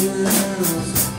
years